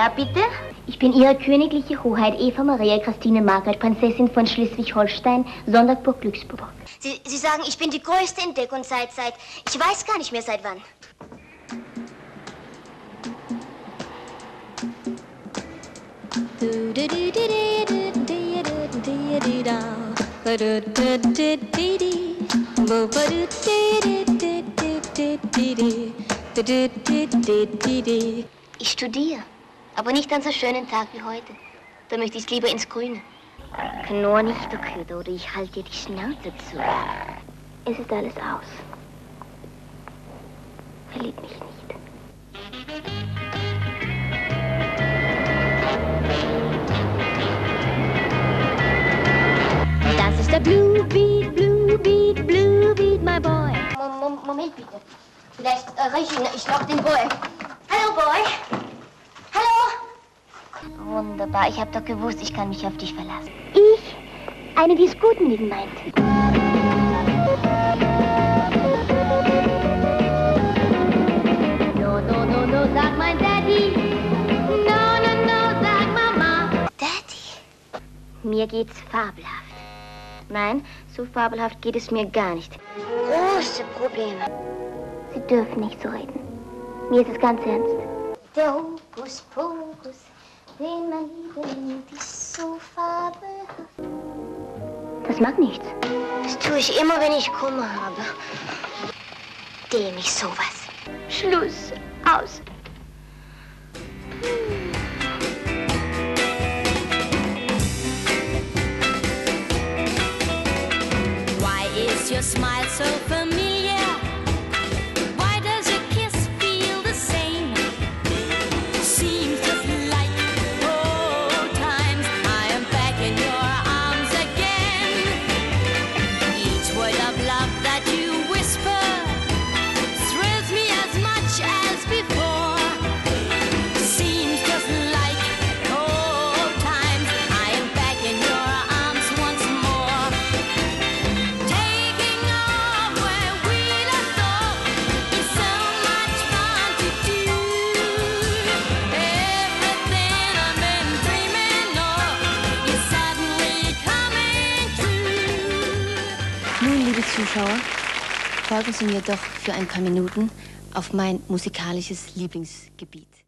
Ja, bitte? Ich bin Ihre königliche Hoheit Eva Maria Christine Margaret, Prinzessin von Schleswig-Holstein, Sonderburg-Glücksburg. Sie, Sie sagen, ich bin die größte Entdeckung seit, seit, ich weiß gar nicht mehr seit wann. Ich studiere, aber nicht an so schönen Tag wie heute. Da möchte ich lieber ins Grüne. Knurr nicht, du Köder, oder ich halte dir die Schnauze zu. Es ist alles aus. Verlieb mich nicht. Das ist der Blue Beat, Blue Beat, Blue Beat, my boy. Mom- Mom- Moment bitte. Vielleicht äh, Regina, ich noch den Boy. Hallo, Boy. Wunderbar, ich habe doch gewusst, ich kann mich auf dich verlassen. Ich? Eine, die es gut mit ihm meint. No, no, no, no, sag mein Daddy. No, no, no, sag Mama. Daddy. Mir geht's fabelhaft. Nein, so fabelhaft geht es mir gar nicht. Große Probleme. Sie dürfen nicht so reden. Mir ist es ganz ernst. Der Hokus Pokus, man Liebe nennt, ist so fabelhaft. Das mag nichts. Das tue ich immer, wenn ich Kummer habe. Dämlich sowas. Schluss. Aus. Why is your smile so familiar? Zuschauer, folgen Sie mir doch für ein paar Minuten auf mein musikalisches Lieblingsgebiet.